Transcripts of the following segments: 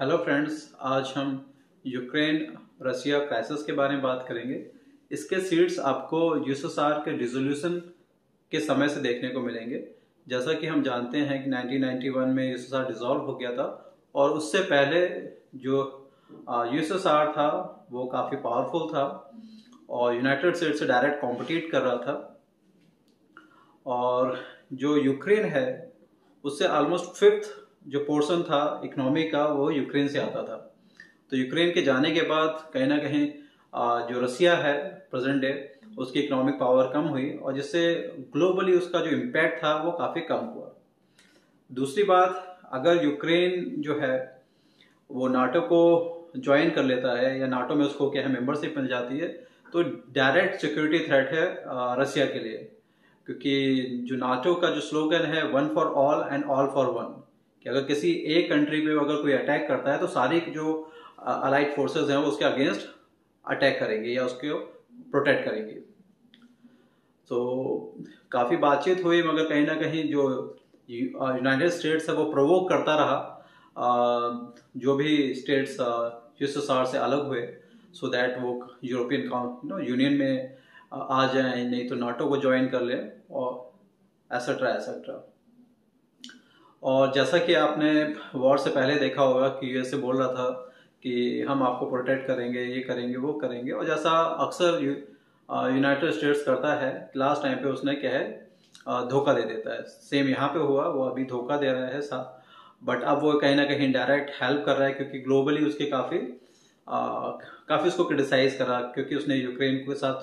Hello friends आज हम Ukraine रसिया crisis के बारे में बात करेंगे। इसके सीड्स आपको यूएसएसआर के रिजोल्यूशन के समय से देखने को मिलेंगे। जैसा कि हम जानते हैं कि 1991 में यूएसएसआर डिसॉल्व हो गया था और उससे पहले जो यूएसएसआर था, वो काफ़ी पावरफुल था और यूनाइटेड स्टेट से डायरेक्ट कॉम्पिटिट कर रहा था। और जो यूक्रेन है, उससे ऑलमोस्ट फिफ्थ जो पोर्शन था इकोनॉमी का, वो यूक्रेन से आता था। तो यूक्रेन के जाने के बाद कहीं ना कहीं जो रसिया है प्रेजेंट डे उसकी इकोनॉमिक पावर कम हुई और जिससे ग्लोबली उसका जो इम्पैक्ट था, वो काफ़ी कम हुआ। दूसरी बात, अगर यूक्रेन जो है, वो नाटो को ज्वाइन कर लेता है या नाटो में उसको क्या है मेंबरशिप मिल जाती है तो डायरेक्ट सिक्योरिटी थ्रेट है रसिया के लिए। क्योंकि जो नाटो का जो स्लोगन है one for all and all for one कि अगर किसी एक कंट्री पे अगर कोई अटैक करता है तो सारी जो अलाइड फोर्सेस हैं, वो उसके अगेंस्ट अटैक करेंगे या उसको प्रोटेक्ट करेंगे। तो काफ़ी बातचीत हुई, मगर कहीं ना कहीं जो यूनाइटेड स्टेट्स है, वो प्रोवोक करता रहा। जो भी स्टेट्स यूएसएसआर से अलग हुए सो so दैट वो यूरोपियन यूनियन में आ जाए, नहीं तो नाटो को ज्वाइन कर ले, और एसेट्रा एसेट्रा और जैसा कि आपने वॉर से पहले देखा होगा कि यूएसए बोल रहा था कि हम आपको प्रोटेक्ट करेंगे, ये करेंगे, वो करेंगे। और जैसा अक्सर यूनाइटेड स्टेट्स करता है लास्ट टाइम पे उसने क्या है धोखा दे देता है। सेम यहाँ पे हुआ, वो अभी धोखा दे रहा है सा। बट अब वो कहीं ना कहीं डायरेक्ट हेल्प कर रहा है क्योंकि ग्लोबली उसके काफ़ी काफ़ी उसको क्रिटिसाइज करा क्योंकि उसने यूक्रेन के साथ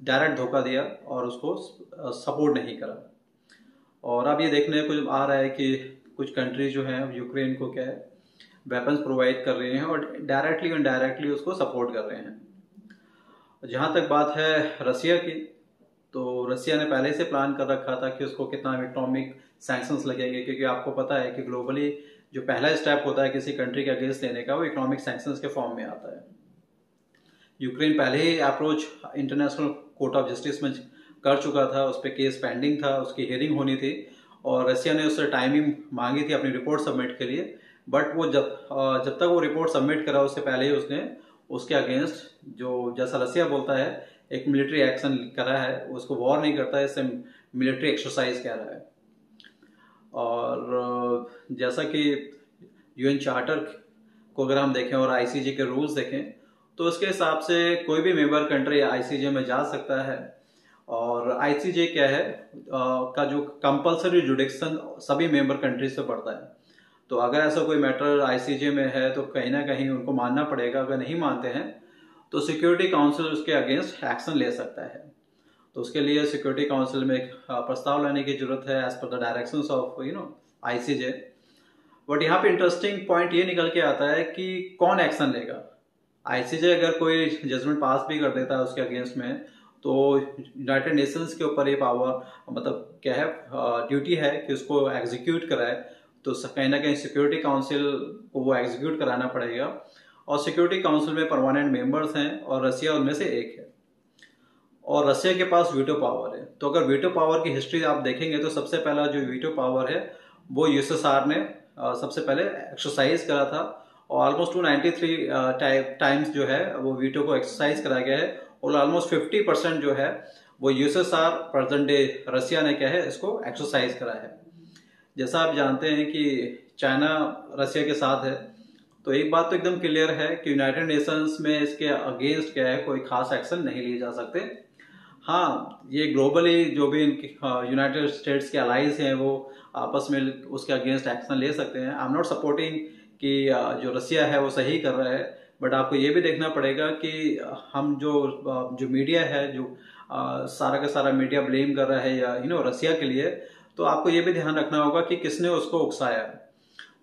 डायरेक्ट धोखा दिया और उसको सपोर्ट नहीं करा। और अब ये देखने को आ रहा है कि कुछ कंट्रीज़ जो हैं यूक्रेन को क्या है वेपन्स प्रोवाइड कर रहे हैं और डायरेक्टली और डायरेक्टली उसको सपोर्ट कर रहे हैं। जहाँ तक बात है रसिया की तो रसिया ने पहले से प्लान कर रखा था कि उसको कितना इकोनॉमिक सैंक्शंस लगेंगे, क्योंकि आपको पता है कि ग्लोबली जो पहला स्टेप होता है किसी कंट्री के अगेंस्ट लेने का, वो इकोनॉमिक सैंक्शंस के फॉर्म में आता है। यूक्रेन पहले ही approach International Court of Justice में कर चुका था, उस पर केस पेंडिंग था, उसकी हियरिंग होनी थी और रसिया ने उससे टाइमिंग मांगी थी अपनी रिपोर्ट सबमिट के लिए बट वो जब जब तक वो रिपोर्ट सबमिट करा उससे पहले ही उसने उसके अगेंस्ट जो जैसा रसिया बोलता है, एक मिलिट्री एक्शन करा है, उसको वॉर नहीं करता है इससे मिलिट्री एक्सरसाइज कह रहा है। और जैसा कि यूएन चार्टर को अगर हम देखें और आईसीजे के रूल्स देखें तो उसके हिसाब से कोई भी मेंबर कंट्री आईसीजे में जा सकता है और आईसीजे क्या है आ, का जो कंपलसरी जुडिक्शन सभी मेंबर कंट्रीज़ से पड़ता है। तो अगर ऐसा कोई मैटर आईसीजे में है तो कहीं ना कहीं उनको मानना पड़ेगा। अगर नहीं मानते हैं तो सिक्योरिटी काउंसिल उसके अगेंस्ट एक्शन ले सकता है। तो उसके लिए सिक्योरिटी काउंसिल में एक प्रस्ताव लाने की ज़रूरत है as per the direction of you know ICJ but यहाँ पे इंटरेस्टिंग पॉइंट ये निकल के आता है कि कौन एक्शन लेगा। आईसीजे अगर कोई जजमेंट पास भी कर देता है उसके अगेंस्ट में तो यूनाइटेड नेशंस के ऊपर ये पावर मतलब क्या है ड्यूटी है कि उसको एग्जीक्यूट कराए। तो कहीं ना कहीं सिक्योरिटी काउंसिल को वो एग्जीक्यूट कराना पड़ेगा। और सिक्योरिटी काउंसिल में परमानेंट मेंबर्स हैं और रसिया उनमें से एक है। और रसिया के पास वीटो पावर है। तो अगर वीटो पावर की हिस्ट्री आप देखेंगे तो सबसे पहला जो वीटो पावर है, वो यूएसएसआर ने सबसे पहले एक्सरसाइज करा था। और almost two ninety three times जो है, वो वीटो को एक्सरसाइज करा गया है। और ऑलमोस्ट फिफ्टी परसेंट जो है, वो यूएसएसआर प्रेजेंट डे रसिया ने क्या है, इसको एक्सरसाइज करा है। जैसा आप जानते हैं कि चाइना रसिया के साथ है तो एक बात तो एकदम क्लियर है कि यूनाइटेड नेशंस में इसके अगेंस्ट क्या है, कोई खास एक्शन नहीं लिए जा सकते। हाँ ये ग्लोबली जो भी यूनाइटेड स्टेट्स के अलाइज हैं, वो आपस में उसके अगेंस्ट एक्शन ले सकते हैं। आई एम नॉट सपोर्टिंग कि जो रसिया है, वो सही कर रहा है। बट आपको ये भी देखना पड़ेगा कि हम जो जो मीडिया है जो आ, सारा का सारा मीडिया ब्लेम कर रहा है या यू नो रसिया के लिए तो आपको ये भी ध्यान रखना होगा कि किसने उसको उकसाया।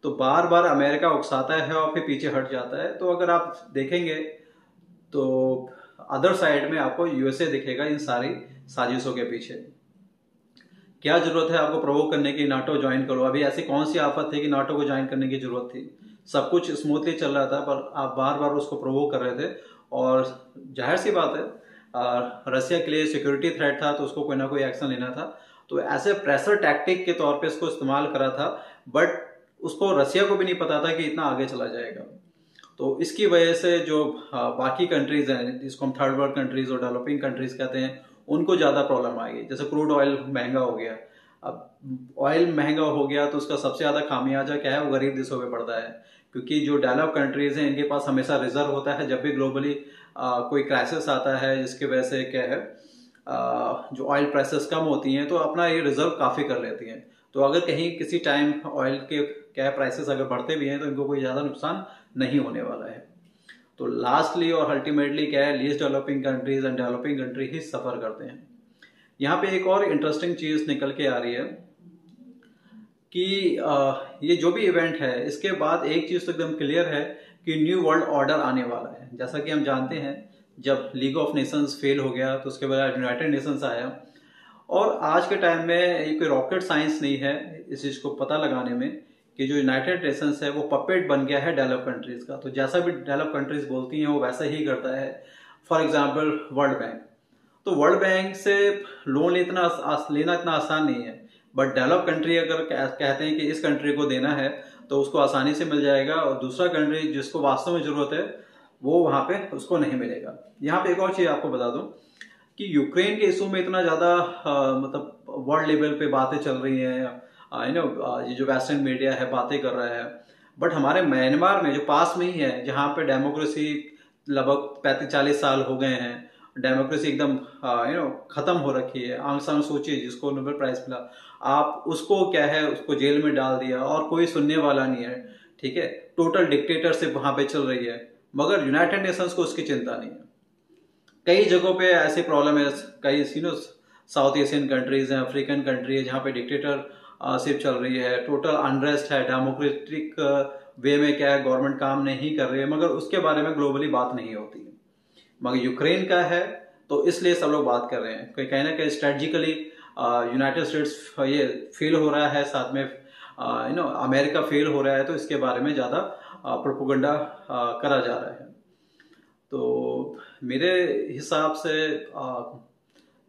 तो बार बार अमेरिका उकसाता है और फिर पीछे हट जाता है। तो अगर आप देखेंगे तो अदर साइड में आपको यूएसए दिखेगा इन सारी साजिशों के पीछे। क्या ज़रूरत है आपको प्रवोक करने की? नाटो ज्वाइन करो। अभी ऐसी कौन सी आफत थी कि नाटो को ज्वाइन करने की ज़रूरत थी? सब कुछ स्मूथली चल रहा था, पर आप बार बार उसको प्रोवोक कर रहे थे। और ज़ाहिर सी बात है रसिया के लिए सिक्योरिटी थ्रेट था तो उसको कोई ना कोई एक्शन लेना था। तो ऐसे प्रेशर टैक्टिक के तौर पे इसको इस्तेमाल करा था बट उसको रसिया को भी नहीं पता था कि इतना आगे चला जाएगा। तो इसकी वजह से जो बाकी कंट्रीज़ हैं, जिसको हम थर्ड वर्ल्ड कंट्रीज़ और डेवलपिंग कंट्रीज़ कहते हैं, उनको ज़्यादा प्रॉब्लम आएगी जैसे क्रूड ऑयल महँगा हो गया अब ऑयल महँगा हो गया तो उसका सबसे ज़्यादा खामियाजा क्या है? वो गरीब देशों पे पड़ता है। क्योंकि जो डेवलप कंट्रीज़ हैं इनके पास हमेशा रिज़र्व होता है। जब भी ग्लोबली कोई क्राइसिस आता है जिसकी वजह से क्या है? आ, जो ऑयल प्राइसेस कम होती हैं तो अपना ये रिज़र्व काफ़ी कर लेती हैं। तो अगर कहीं किसी टाइम ऑयल के क्या है? प्राइसेस अगर बढ़ते भी हैं तो इनको कोई ज़्यादा नुकसान नहीं होने वाला है। तो लास्टली और अल्टीमेटली क्या है? Least developing countries and developing country he suffer करते हैं। यहाँ पे एक और इंटरेस्टिंग चीज़ निकल के आ रही है कि ये जो भी इवेंट है, इसके बाद एक चीज़ तो एकदम क्लियर है कि न्यू वर्ल्ड ऑर्डर आने वाला है। जैसा कि हम जानते हैं, जब लीग ऑफ़ नेशंस फेल हो गया तो उसके बाद यूनाइटेड नेशंस आया। और आज के टाइम में ये कोई रॉकेट साइंस नहीं है, इस चीज़ को पता लगाने में कि जो यूनाइटेड नेशंस है, वो पपेट बन गया है डेवलप कंट्रीज़ का। तो जैसा भी डेवलप कंट्रीज़ बोलती हैं, वो वैसा ही करता है। फॉर एग्ज़ाम्पल वर्ल्ड बैंक तो वर्ल्ड बैंक से लोन लेना लेना इतना आसान नहीं है। बट डेवलप कंट्री अगर कहते हैं कि इस कंट्री को देना है तो उसको आसानी से मिल जाएगा। और दूसरा कंट्री जिसको वास्तव में ज़रूरत है, वो वहाँ पे उसको नहीं मिलेगा। यहाँ पे एक और चीज़ आपको बता दूँ कि यूक्रेन के इशू में इतना ज़्यादा मतलब वर्ल्ड लेवल पे बातें चल रही हैं। यू नो ये जो वेस्टर्न मीडिया है, बातें कर रहा है। बट हमारे म्यांमार में जो पास में ही है, जहाँ पे डेमोक्रेसी लगभग पैंतीस चालीस साल हो गए हैं डेमोक्रेसी एकदम यू नो खत्म हो रखी है। आंग सांग सोचिए, जिसको नोबेल प्राइज मिला। आप उसको क्या है, उसको जेल में डाल दिया और कोई सुनने वाला नहीं है, ठीक है? टोटल डिक्टेटरशिप वहाँ पे चल रही है। मगर यूनाइटेड नेशंस को उसकी चिंता नहीं है। कई जगहों पे ऐसी प्रॉब्लम है, कई you know South Asian countries हैं अफ्रीकन कंट्री है, जहाँ पे डिक्टेटर सिप चल रही है। टोटल अनरेस्ट है। डेमोक्रेटिक वे में क्या है गवर्नमेंट काम नहीं कर रही है। मगर उसके बारे में ग्लोबली बात नहीं होती है। मगर यूक्रेन का है तो इसलिए सब लोग बात कर रहे हैं। कहीं कहीं ना कहीं स्ट्रेटजिकली यूनाइटेड स्टेट्स ये फेल हो रहा है, साथ में यू नो अमेरिका फेल हो रहा है तो इसके बारे में ज़्यादा प्रोपोगंडा करा जा रहा है। तो मेरे हिसाब से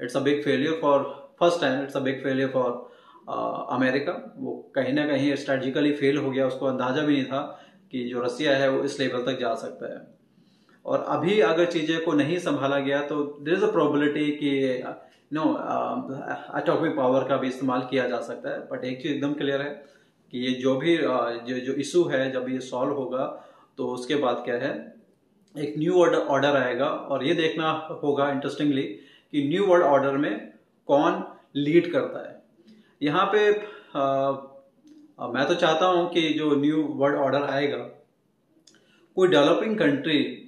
it's a big failure for first time it's a big failure for America वो कहीं ना कहीं स्ट्रेटजिकली फेल हो गया, उसको अंदाज़ा भी नहीं था कि जो रसिया है, वो इस लेवल तक जा सकता है। और अभी अगर चीज़ें को नहीं संभाला गया तो देर इज़ अ प्रोबेबिलिटी कि नो एटॉमिक पावर का भी इस्तेमाल किया जा सकता है बट एक चीज़ एकदम क्लियर है कि ये जो भी uh, जो जो इशू है जब ये सॉल्व होगा तो उसके बाद क्या है एक न्यू ऑर्डर ऑर्डर आएगा और ये देखना होगा इंटरेस्टिंगली कि न्यू वर्ल्ड ऑर्डर में कौन लीड करता है। यहाँ पे आ, uh, मैं तो चाहता हूँ कि जो न्यू वर्ल्ड ऑर्डर आएगा कोई डेवलपिंग कंट्री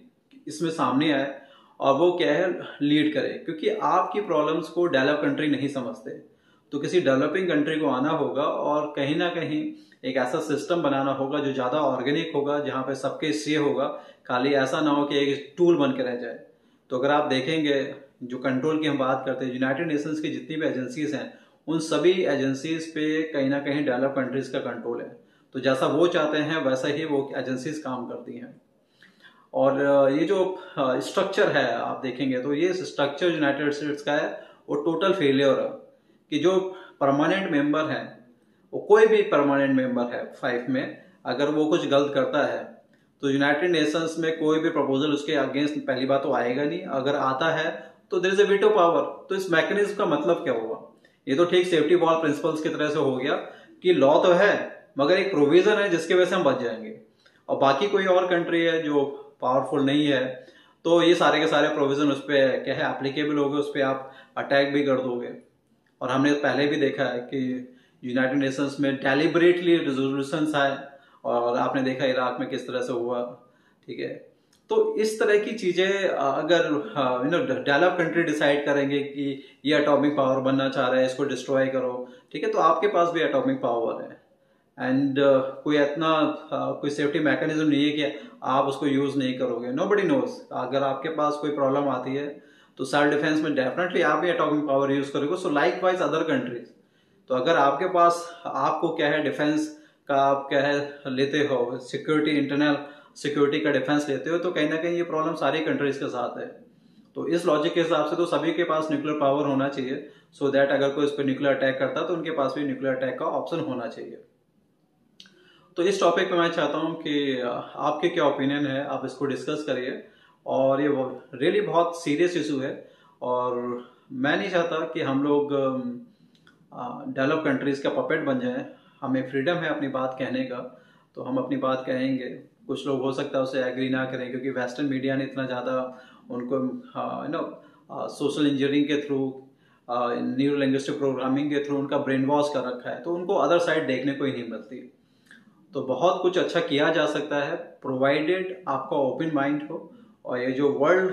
इसमें सामने आए और वो क्या है लीड करे। क्योंकि आपकी प्रॉब्लम्स को डेवलप कंट्री नहीं समझते। तो किसी डेवलपिंग कंट्री को आना होगा और कहीं ना कहीं एक ऐसा सिस्टम बनाना होगा जो ज़्यादा ऑर्गेनिक होगा, जहाँ पे सबके से होगा। खाली ऐसा ना हो कि एक टूल बन के रह जाए। तो अगर आप देखेंगे, जो कंट्रोल की हम बात करते हैं यूनाइटेड नेशंस की जितनी भी एजेंसीज हैं, उन सभी एजेंसीज पे कहीं ना कहीं डेवलप कंट्रीज़ का कंट्रोल है। तो जैसा वो चाहते हैं, वैसा ही वो एजेंसीज काम करती हैं। और ये जो स्ट्रक्चर है, आप देखेंगे तो ये स्ट्रक्चर यूनाइटेड स्टेट्स का है, वो टोटल फेलियर है। कि जो परमानेंट मेंबर है, वो कोई भी परमानेंट मेंबर है फाइव में, अगर वो कुछ गलत करता है तो यूनाइटेड नेशंस में कोई भी प्रपोजल उसके अगेंस्ट पहली बात तो आएगा नहीं। अगर आता है तो there is a veto power तो इस मैकेनिज्म का मतलब क्या होगा ये तो ठीक सेफ्टी बॉल प्रिंसिपल्स की तरह से हो गया कि लॉ तो है, मगर एक प्रोविज़न है जिसकी वजह से हम बच जाएँगे। और बाकी कोई और कंट्री है जो पावरफुल नहीं है तो ये सारे के सारे प्रोविज़न उस पर क्या है एप्लीकेबल हो गए उस पर आप अटैक भी कर दोगे। और हमने पहले भी देखा है कि यूनाइटेड नेशंस में डेलिबरेटली रेजोल्यूशन आए, और आपने देखा इराक में किस तरह से हुआ, ठीक है। तो इस तरह की चीज़ें, अगर you know develop country decide करेंगे कि ये एटॉमिक पावर बनना चाह रहे हैं, इसको डिस्ट्रॉय करो, ठीक है तो आपके पास भी एटॉमिक पावर है। एंड uh, कोई इतना uh, कोई सेफ्टी मैकेनिज्म नहीं है कि आप उसको यूज़ नहीं करोगे। नो बडी नोज़ अगर आपके पास कोई प्रॉब्लम आती है तो सेल्फ डिफेंस में डेफिनेटली आप भी एटॉमिक पावर यूज़ करोगे। So likewise other countries तो अगर आपके पास आपको क्या है डिफेंस का आप क्या है लेते हो सिक्योरिटी इंटरनल सिक्योरिटी का डिफेंस लेते हो तो कहीं ना कहीं ये प्रॉब्लम सारी कंट्रीज़ के साथ है। तो इस लॉजिक के हिसाब से तो सभी के पास न्यूक्लियर पावर होना चाहिए। सो so दैट अगर कोई इस पर न्यूक्लियर अटैक करता तो उनके पास भी न्यूक्लियर अटैक का ऑप्शन होना चाहिए। तो इस टॉपिक पे मैं चाहता हूँ कि आपके क्या ओपिनियन है? आप इसको डिस्कस करिए। और ये रियली बहुत सीरियस इशू है। और मैं नहीं चाहता कि हम लोग डेवलप कंट्रीज़ का पपेट बन जाए। हमें फ्रीडम है अपनी बात कहने का। तो हम अपनी बात कहेंगे। कुछ लोग हो सकता है उसे एग्री ना करें, क्योंकि वेस्टर्न मीडिया ने इतना ज़्यादा उनको यू नो सोशल इंजीनियरिंग के थ्रू न्यूरो लिंग्विस्टिक प्रोग्रामिंग के थ्रू उनका ब्रेन वॉश कर रखा है। तो उनको अदर साइड देखने को ही नहीं मिलती। तो बहुत कुछ अच्छा किया जा सकता है प्रोवाइडेड आपका ओपन माइंड हो। और ये जो वर्ल्ड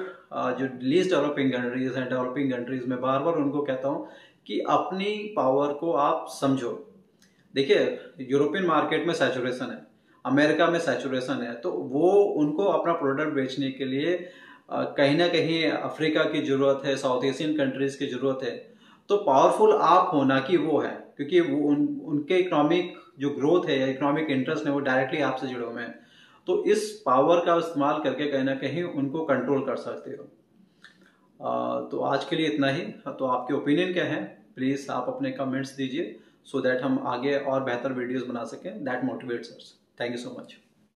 जो लीस्ट डेवलपिंग कंट्रीज़ हैं डेवलपिंग कंट्रीज़ में बार बार उनको कहता हूँ कि अपनी पावर को आप समझो। देखिए यूरोपियन मार्केट में सैचुरेशन है अमेरिका में सैचुरेशन है तो वो उनको अपना प्रोडक्ट बेचने के लिए कहीं ना कहीं अफ्रीका की ज़रूरत है साउथ एशियन कंट्रीज़ की ज़रूरत है। तो पावरफुल आप होना कि वो है। क्योंकि वो उन, उनके इकोनॉमिक जो ग्रोथ है या इकोनॉमिक इंटरेस्ट है वो डायरेक्टली आपसे जुड़े हुए हैं। तो इस पावर का इस्तेमाल करके कहीं ना कहीं उनको कंट्रोल कर सकते हो। तो आज के लिए इतना ही। तो आपके ओपिनियन क्या है? प्लीज़ आप अपने कमेंट्स दीजिए सो so दैट हम आगे और बेहतर वीडियोस बना सकें। That motivates us thank you so much